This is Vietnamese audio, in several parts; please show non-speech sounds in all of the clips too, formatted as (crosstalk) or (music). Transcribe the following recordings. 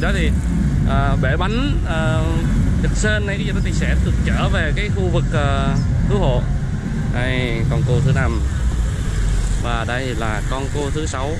đó thì à, bể bánh ờ, à, địch sơn này gì thì sẽ được trở về cái khu vực à, cứu hộ. Đây con cô thứ năm. Và đây là con cô thứ sáu.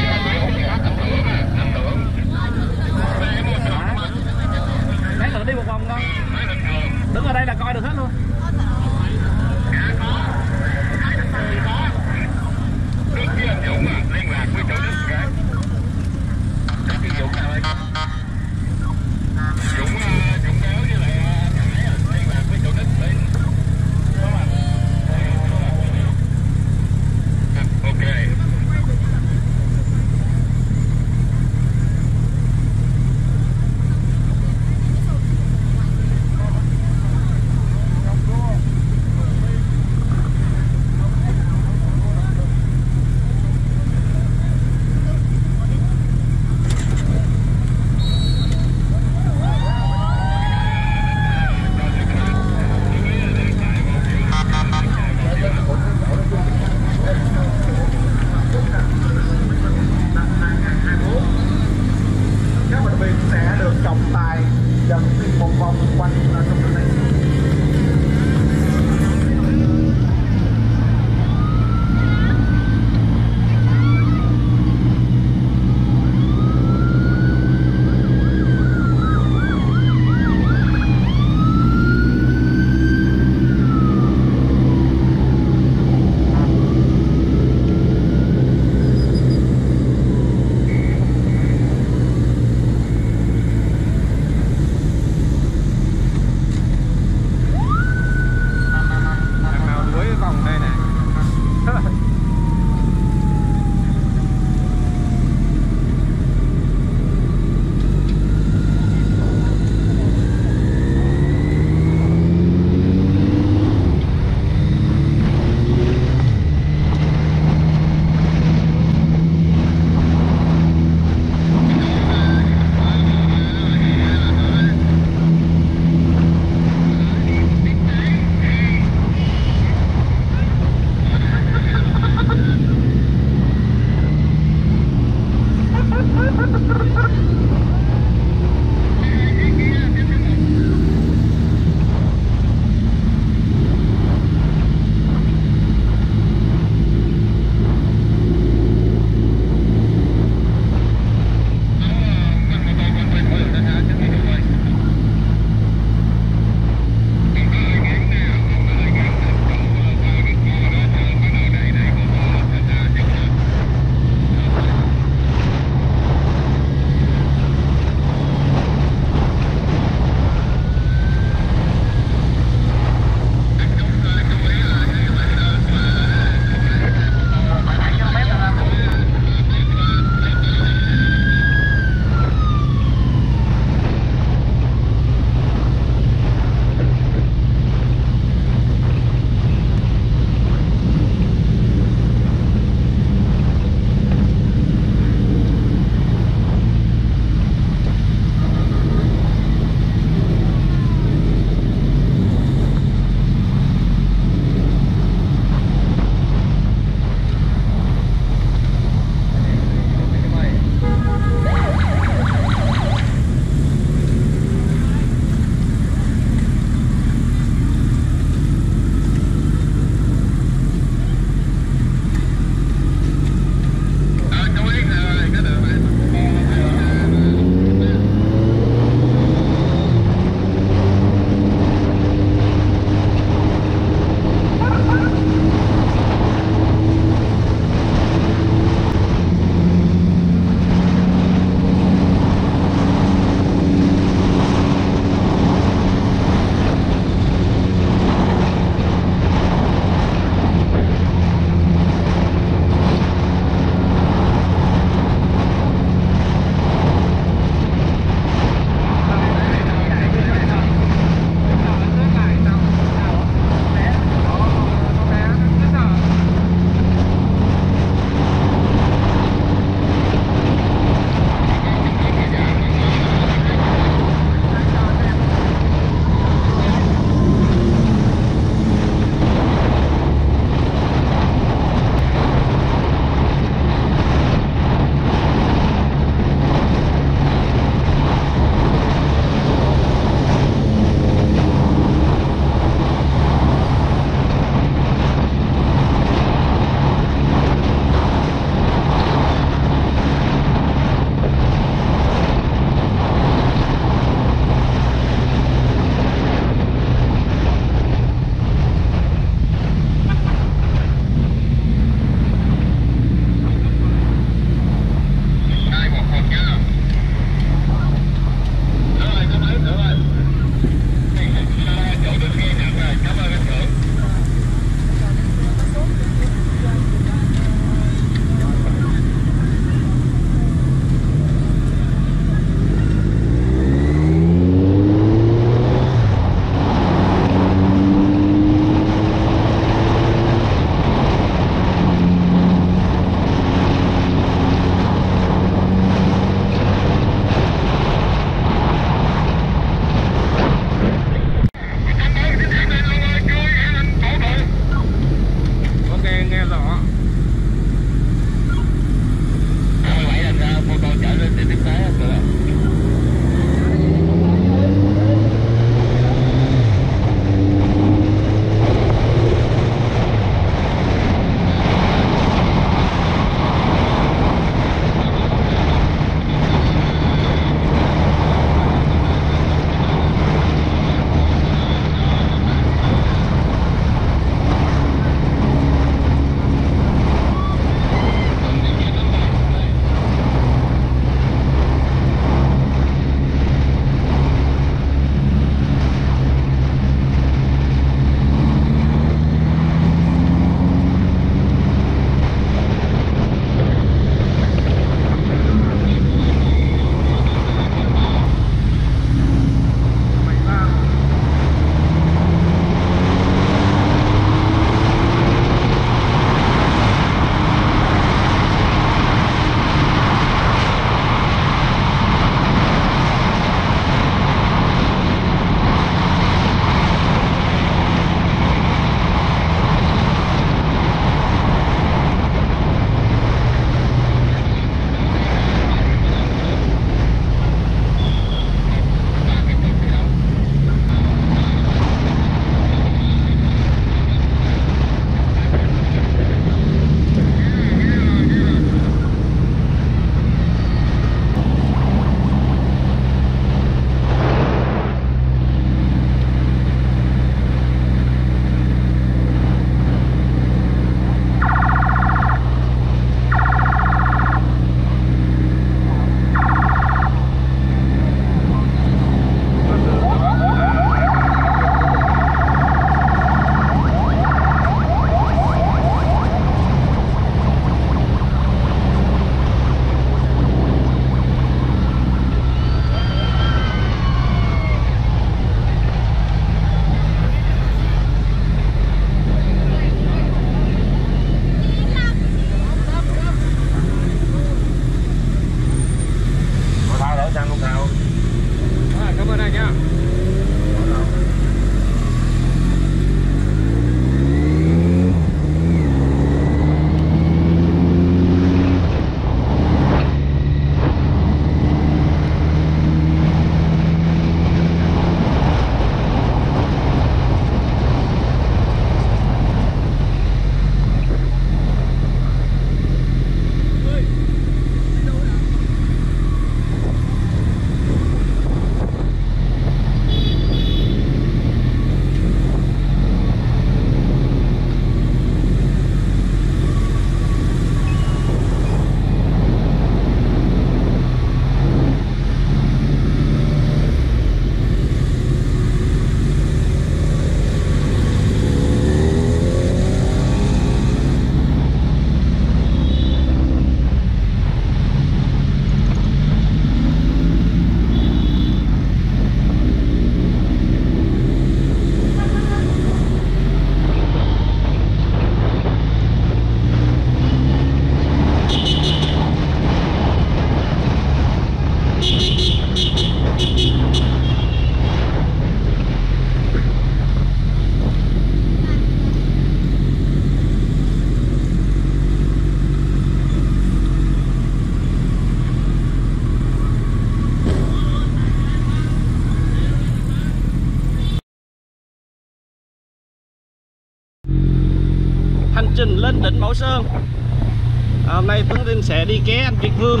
Sẽ đi ké anh Việt Vương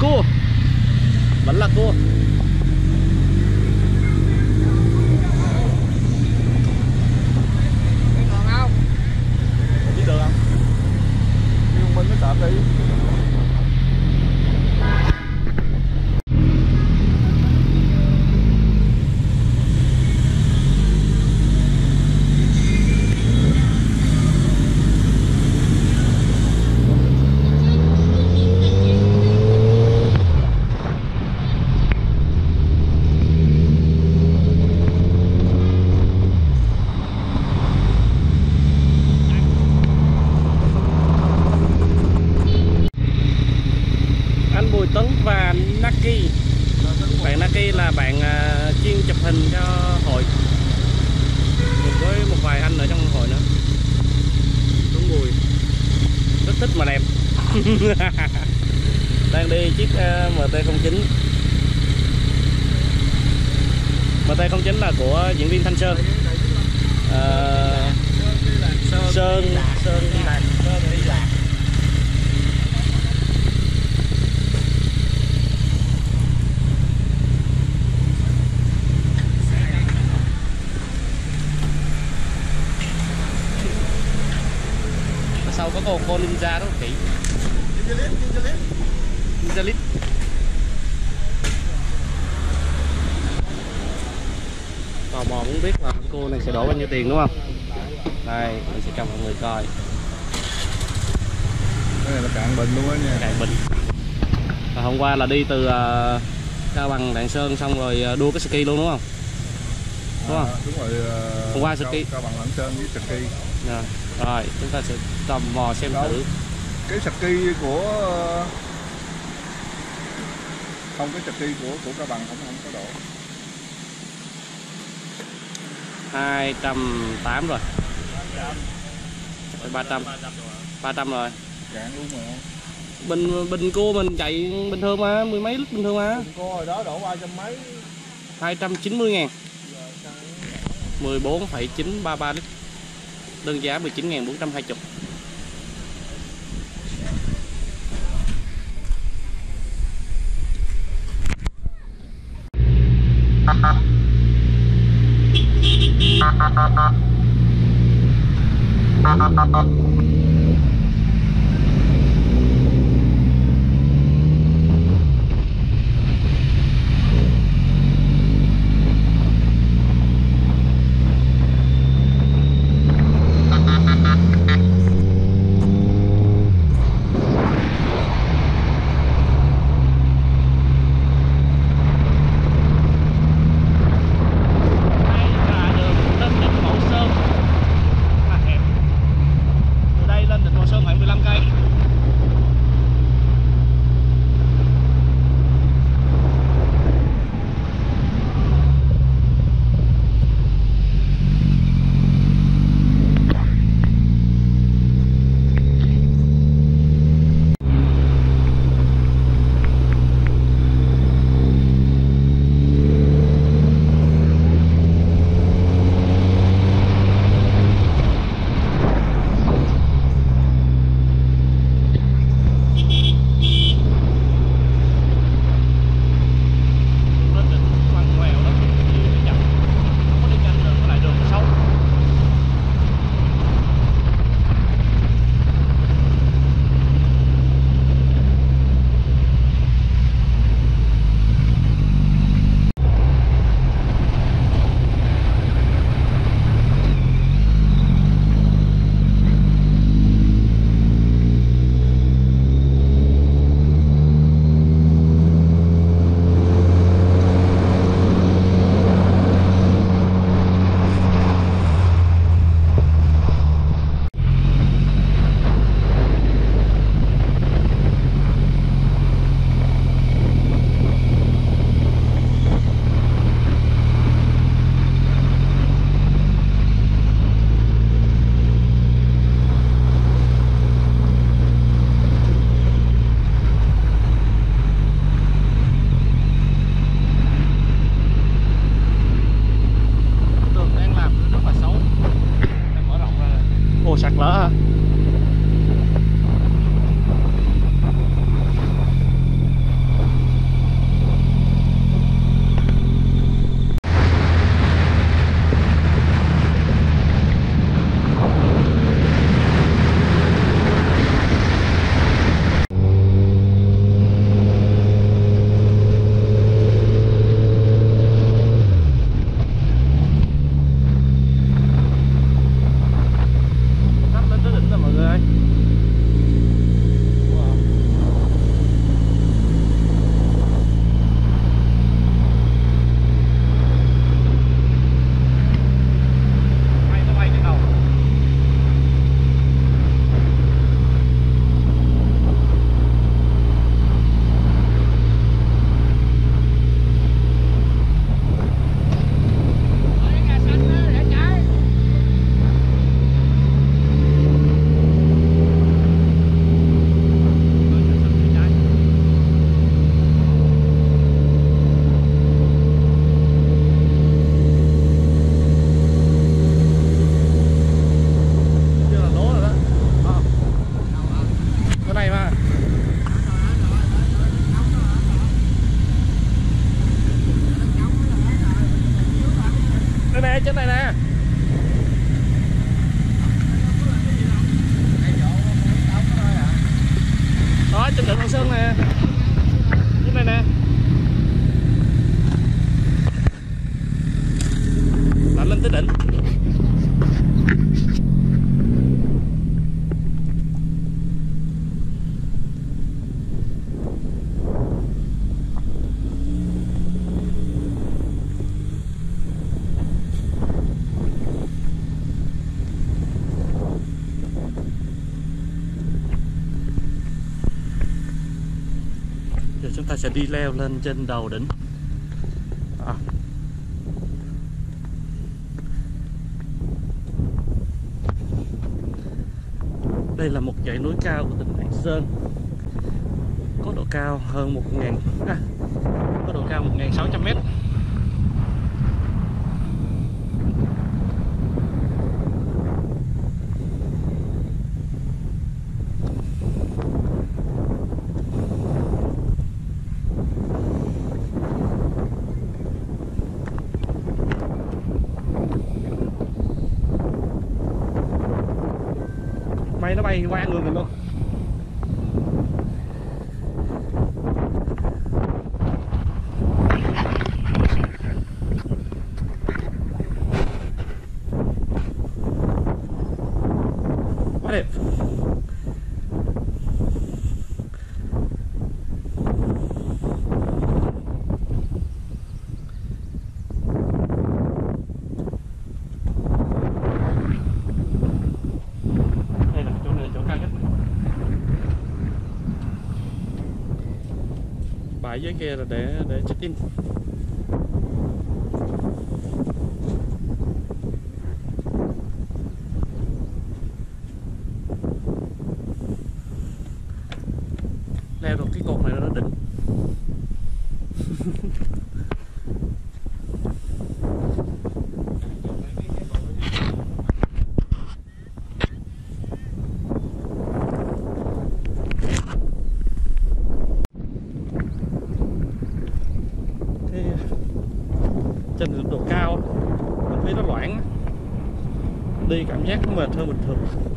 Cua. Vẫn là cua còn không Biết được không? Nhưng mình nó tạm đi Anh Bùi Tấn và Naki Bạn Naki là bạn à, chuyên chụp hình cho hội Cùng với một vài anh ở trong hội nữa Tuấn Bùi Rất thích mà đẹp Đang đi chiếc à, MT-09 MT-09 là của diễn viên Thanh Sơn à, Sơn Sơn đi lạc Sơn đi lạc Ở sau có con con ninja đó kỹ ninja lít tò mò muốn biết là cô này sẽ đổ bao nhiêu tiền đúng không? Đây mình sẽ cho mọi người coi. Cái này là cạn bình luôn á nha. Cạn bình. Và hôm qua là đi từ uh, cao bằng lạng sơn xong rồi ờ, đua cái ski luôn đúng không? Đúng không? À, đúng rồi ờ, Hôm qua cao, Saki. cao bằng lạng sơn với Saki Dạ. rồi chúng ta sẽ tò mò xem Đâu? thử. Cái Saki của không cái Saki của của cao bằng không không có độ hai trăm tám rồi. Ba trăm. ba trăm rồi. Bình bình cua mình chạy bình thường mà mười mấy lít bình thường mà. Có hồi đó đổ ba trăm mấy. 290 ngàn. 14,933 lít. Đơn giá 19.420 Đây là sẽ đi leo lên trên đầu đỉnh. À. Đây là một dãy núi cao của tỉnh Lạng Sơn. Có độ cao hơn 1.000, à, Có độ cao 1.600 mét. Qua người mình luôn Quá đẹp đây là chỗ này là chỗ cao nhất bãi kia là để để check in. Leo được cái cột này nó đỉnh (laughs) cái trên độ cao á, mình thấy nó loãng á đi cảm giác nó mệt hơn bình thường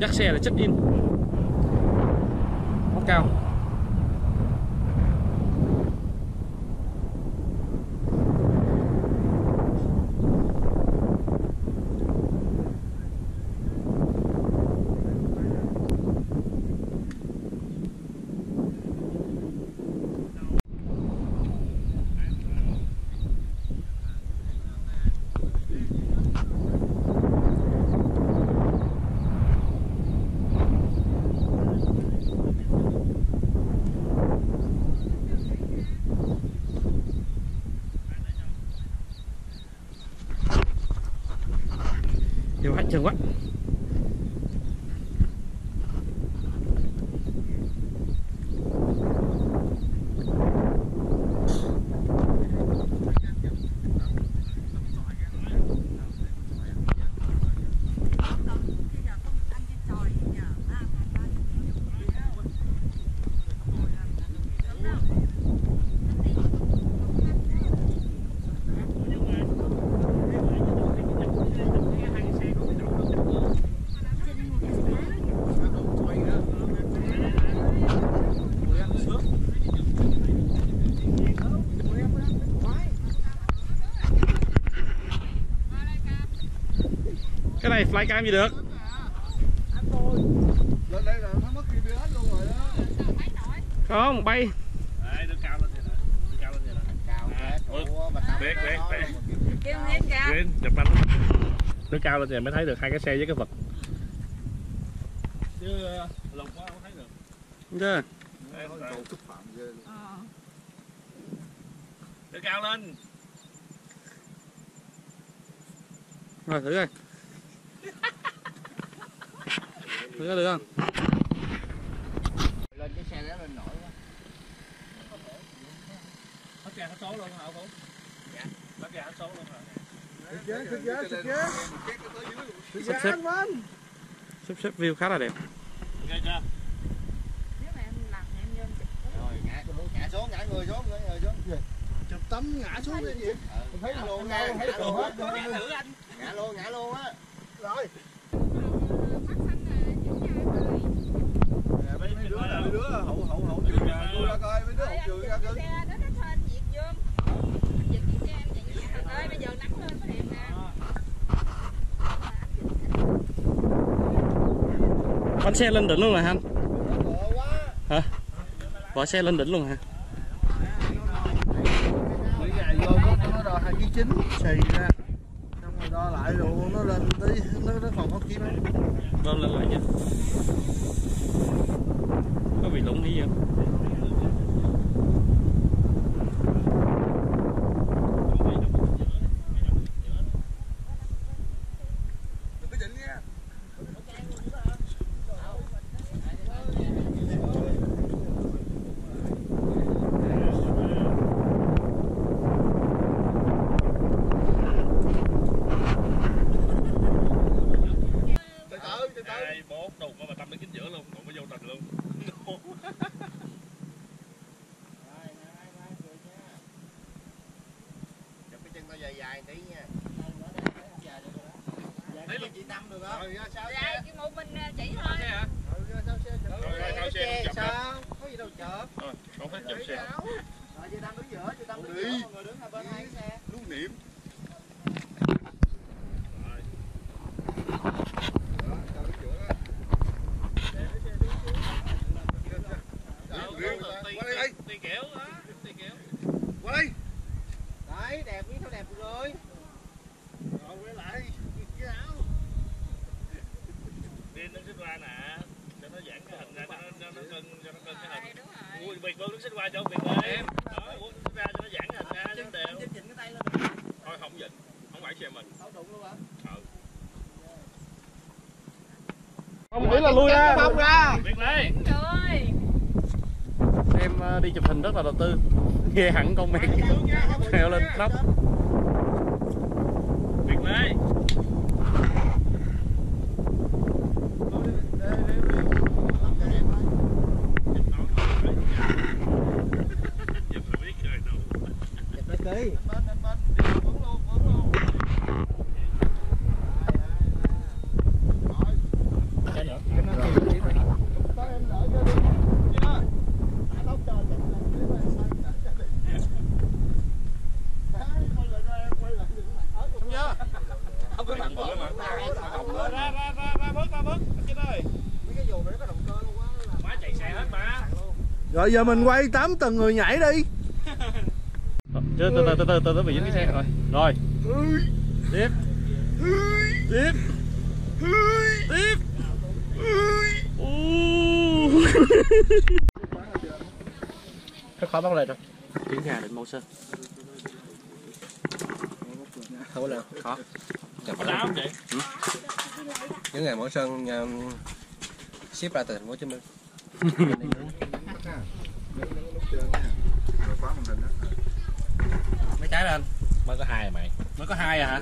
dắt xe là check in. Móc cao. Mất GPS luôn rồi đó không bay Đấy, đưa cao lên thì. Đưa cao lên cao Biết, biết, biết. chụp. Đưa cao lên mới thấy được hai cái xe với cái vật. Chứ ờ, lùng quá không thấy được. chưa ghê luôn. ờ. Đưa cao lên. rồi thử coi coi được không lên cái xe đó lên nổi quá Hết kè hết số luôn hả Phú? Dạ. Hết kè hết số luôn hả? Sắp xếp. anh Văn. xếp xếp view khá là đẹp Ghê chưa? ngã xuống, ngã người xuống, ngã người xuống. Chụp tấm ngã xuống cái gì? Mình thấy luôn nha, thấy hết rồi. thử anh. Ngã luôn, ngã luôn á. Rồi. Mấy đứa, mấy đứa hậu hậu hậu chừng ra coi, mấy đứa hậu chừng ra coi. chiếc xe em vậy nha ơi bây giờ nắng lên phát hiện nè con xe lên đỉnh luôn rồi anh Sợ quá. hả bỏ xe lên đỉnh luôn hả Mấy ngày vô có nó đo hai chín xì ra. Xong rồi đo lại rồi nó lên nó lên lại nha có bị lủng hay gì không Đừng có chỉnh nha. Từ từ, từ từ. Hai, bốn, đùng mà tâm đến chính giữa luôn, còn có vô tình luôn. Chụp cái chân tao dài dài tí nha. Đấy là chị Tâm được không? Ừ, sao dạ xe? cái một mình chỉ thôi Xe hả? Ừ, sao xe chụp? Rồi, rồi, sao xe không chụp sao? Có gì đâu chụp. Rồi, không thích chụp xe. Rồi chị Tâm đứng giữa, chị Tâm đứng giữa, mọi người đứng hai bên hai cái xe. Lưu niệm. Rồi. Đó, tao đứng giữa đó. Đâu, Ghê đâu, người ta. tùy- Qua đây đây, tùy kiểu đó, tùy kiểu. qua đây. Đấy, đẹp biết sao đẹp được rồi. Rồi quay lại cái áo. Đi đứng xích qua nè, cho nó giãn cái hình ra, cho nó, cho nó cân, cho nó cân cái hình. đúng rồi Ui, Việt Vương đứng xích qua cho Việt ơi. Đó, uống xích ra cho nó giãn cái hình ra, cho nó đều. chỉnh cái tay lên. Thôi không dịch, không phải xe mình. Tao đụng luôn hả? Ừ. không nghĩ là lui ra Không ra. Việt Lê. rồi em ờ, đi chụp hình rất là đầu tư. Nghe hẳn con mèo treo lên nóc Việt Lê. Giờ phải biết rồi đủ. Đẹp đấy kì. Bên bên bên. Vướng luôn, vướng luôn. Rồi. Cái nữa. Rồi giờ mình quay 8 tầng người nhảy đi. Chứ từ từ từ từ từ từ bị dính cái xe rồi. Rồi. Tiếp. Tiếp. Tiếp. Rất khó bắt lên rồi. Tiếng gà định Mẫu Sơn. Không có nào Khó. Có đá không vậy? những ngày mỗi sân um, ship ra từ thành phố Hồ Chí Minh (laughs) Mấy trái anh Mới có hai mày. Mới có hai à hả?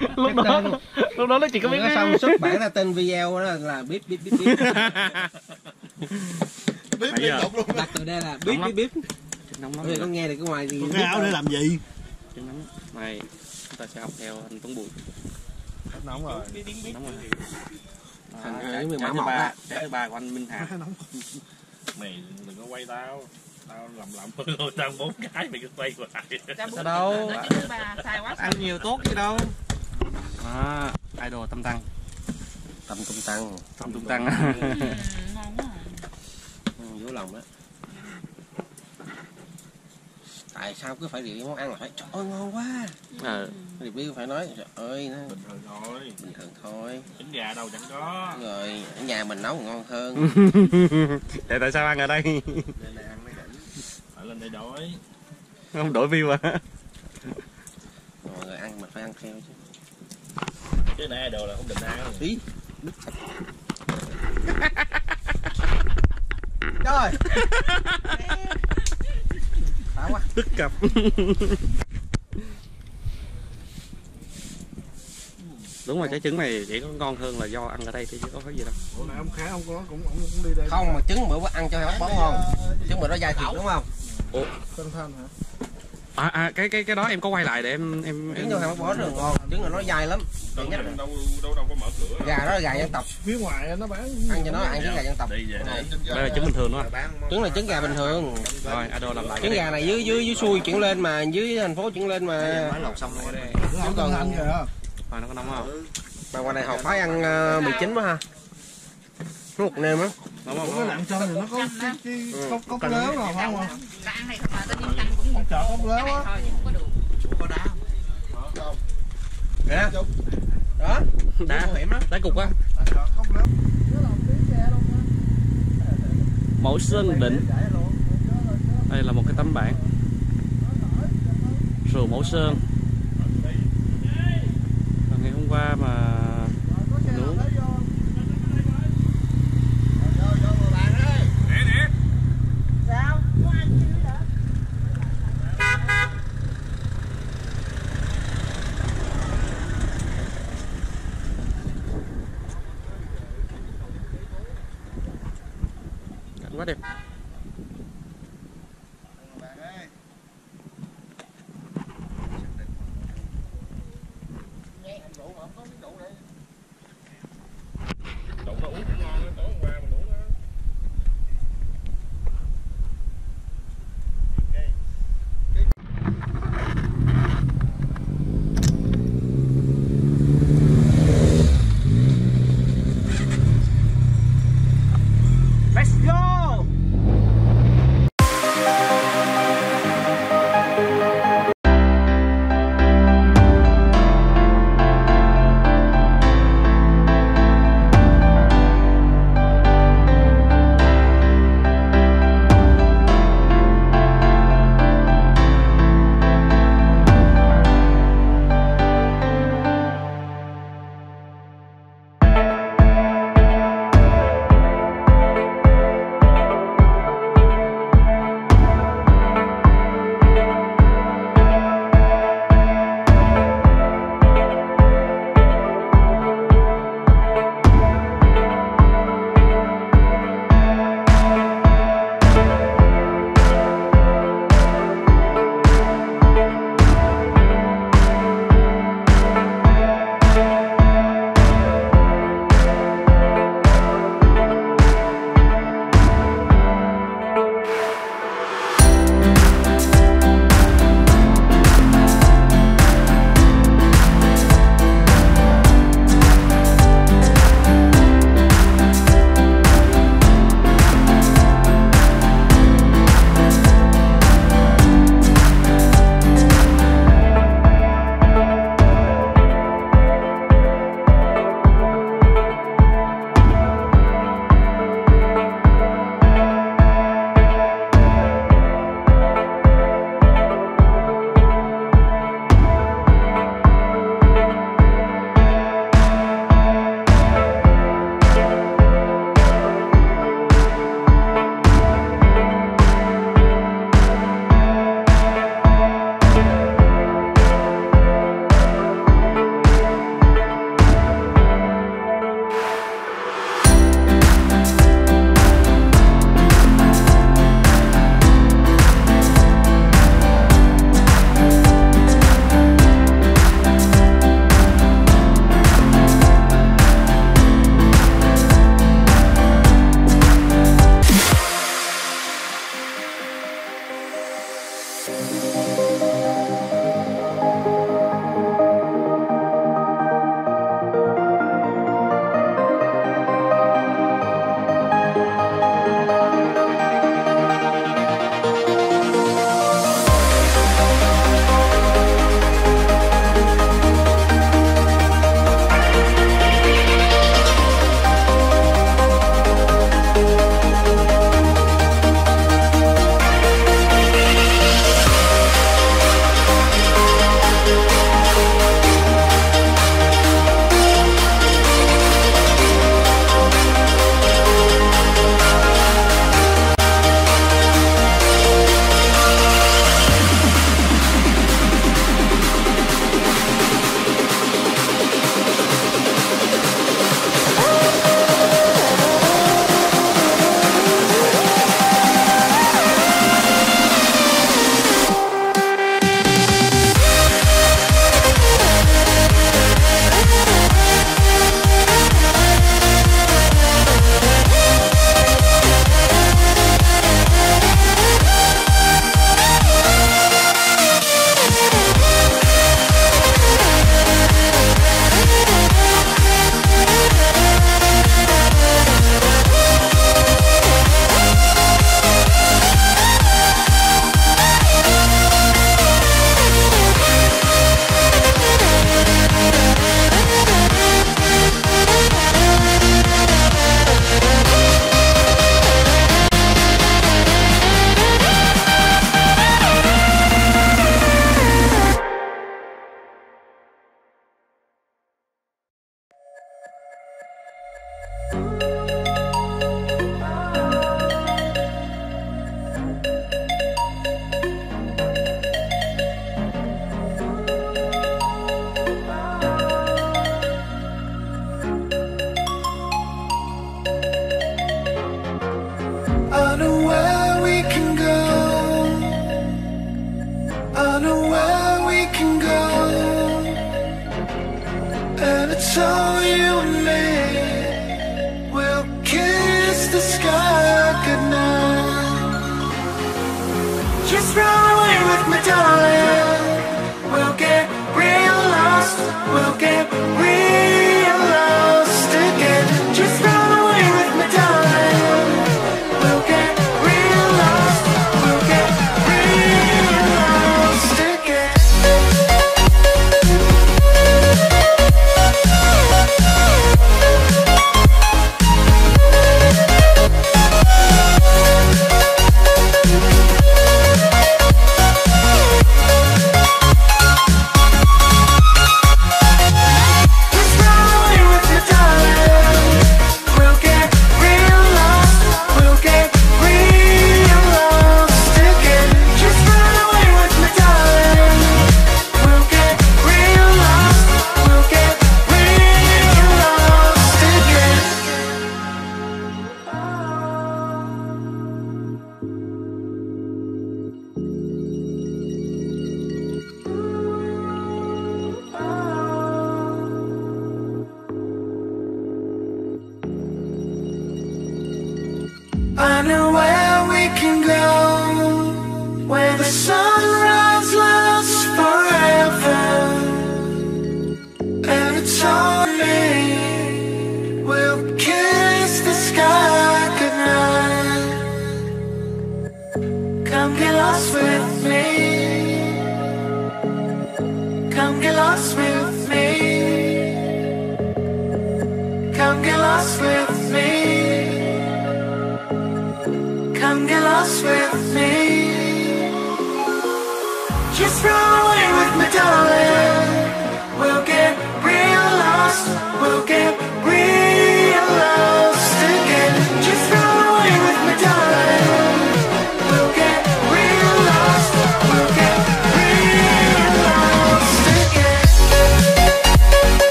(laughs) Lúc đó lúc đó nó chỉ có biết nó xong xuất bản ra tên video đó là bíp bíp bíp bíp. (laughs) Nãy giờ đặt từ đây là bíp bíp bíp. Nóng lắm có nghe được cái ngoài thì cái áo để làm gì? Trứng nóng. Này Chúng ta sẽ học theo anh Tuấn Bùi. Nóng rồi. Nóng rồi. Người trái mã á. Trái thứ ba của anh Minh Hà. (laughs) Mày đừng có quay tao. Tao lầm lầm. (laughs) Thôi tao bốn cái mày cứ quay hoài. Sao đâu? Nói chứ bà xài quá Ăn nhiều tốt gì đâu. À, Idol tâm tăng. Tầm tung tăng. Tâm tung tăng. Ừ, ngon quá (laughs) à. ừ, vô lòng đó tại sao cứ phải review món ăn là phải trời ơi ngon quá. Ờ review phải nói trời ơi nó Bình thường thôi. bình thường thôi. Trứng gà đâu chẳng có. rồi ở nhà mình nấu ngon hơn. (laughs) Để tại sao ăn ở đây Đây đói. Không đổi view à mọi người ăn mình phải ăn theo chứ. Chứ nãy đồ là không định ăn. ý. (laughs) Trời. Đã quá. Tức cặp. Đúng rồi trái trứng này chỉ có ngon hơn là do ăn ở đây thôi chứ có cái gì đâu. Hồi nãy ông Khá ông có cũng ông cũng đi đây. Không mà trứng bữa bữa ăn cho heo bó ngon. Trứng bữa đó dai thiệt đúng không Tân Thanh hả à, à cái cái cái đó em có quay lại để em em, trứng em... cho heo bó rất là ngon trứng là nó dai lắm. Đâu Nhất đâu đâu đâu có mở cửa. gà đó là gà dân tộc. Phía ngoài nó bán ăn cho nó ăn trứng gà dân tộc. Đây. là trứng bình thường đúng không trứng là trứng gà bình thường. Rồi idol làm lại. Trứng gà này dưới dưới dưới xuôi chuyển lên mà dưới thành phố chuyển lên mà. Mới lột xong rồi đây. Ông Tân Thanh kìa. Rồi nó có nóng không? Mà ngoài này họ phải ăn uh, mì chính quá ha một nêm á. Cái lạng sơn thì nó có cái, cái cốc cốc lớn rồi phải không không mà tự nhiên canh cũng một chợ cốc lớn á. thôi chứ không có Kìa. đó. Đá. Hiểm lắm đá cục á. Chợ cốc lớn mẫu sơn định đây là một cái tấm bảng. Rượu mẫu sơn. Và ngày hôm qua mà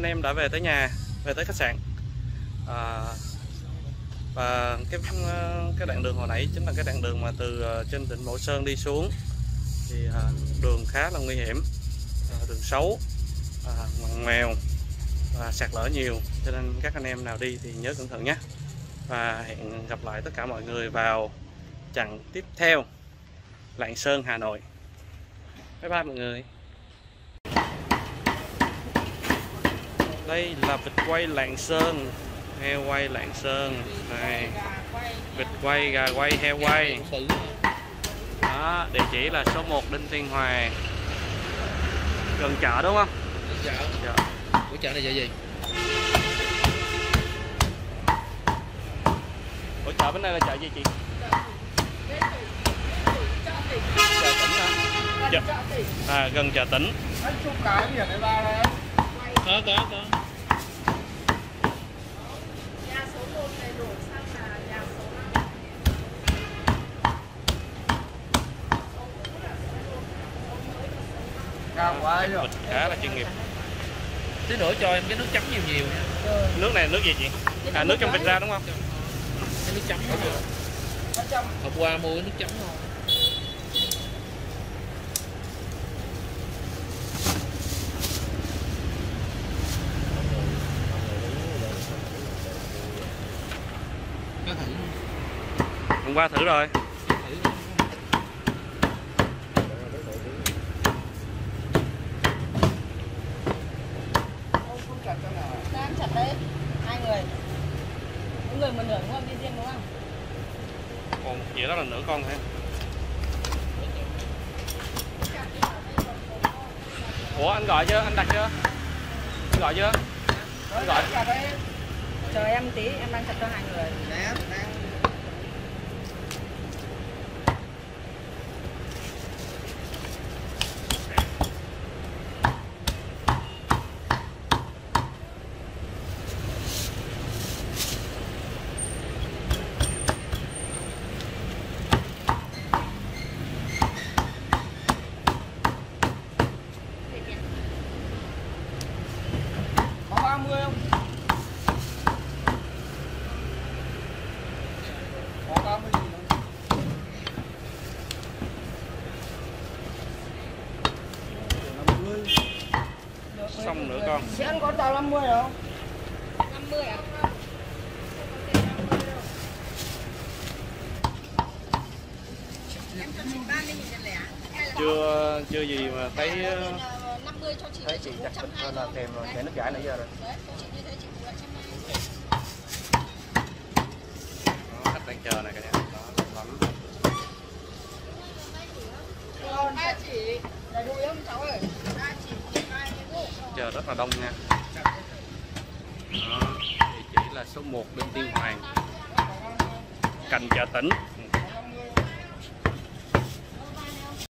anh em đã về tới nhà về tới khách sạn. À, và cái ờ, cái đoạn đường hồi nãy chính là cái đoạn đường mà từ ờ, trên đỉnh mẫu Sơn đi xuống. Thì à, đường khá là nguy hiểm. À, đường xấu à, mèo và sạt lở nhiều. Cho nên các anh em nào đi thì nhớ cẩn thận nhé. Và hẹn gặp lại tất cả mọi người vào chặng tiếp theo Lạng Sơn Hà Nội. Bye bye mọi người đây là vịt quay Lạng Sơn heo quay Lạng Sơn này vịt quay gà quay heo quay đó địa chỉ là số 1 Đinh Tiên Hoàng gần chợ đúng không Chợ. Dạ. Của chợ này chợ gì? Ủa chợ bên đây là chợ gì chị? Chợ tỉnh hả? Chợ. À, gần chợ tỉnh. Có có có Nhà số 1 này đổ sang là nhà số 5. Cao quá rồi Vịt khá là chuyên nghiệp. tí nữa cho em cái nước chấm nhiều nhiều nha Nước này nước gì chị? À nước trong vịt ra đúng không? cái nước chấm hôm qua mua cái nước chấm ngon qua thử rồi. thử Đang chặt đấy. Hai người. Mỗi người một nửa đúng không? Đi riêng đúng không? Còn vậy đó là nửa con thôi. Ủa anh gọi chưa? Anh đặt chưa? Anh gọi chưa? Anh gọi. Chờ em tí, em đang chặt cho hai người. Có 30 không? Có 30 gì không? Xong nửa con. Sẽ ăn có tàu 50 không? 50 à? Em cho chị 30 nghìn tiền lẻ. Hay là Chưa chưa gì mà thấy ờ, 50 cho chị Thấy chị chắc là thèm rồi, nước giải nãy giờ rồi.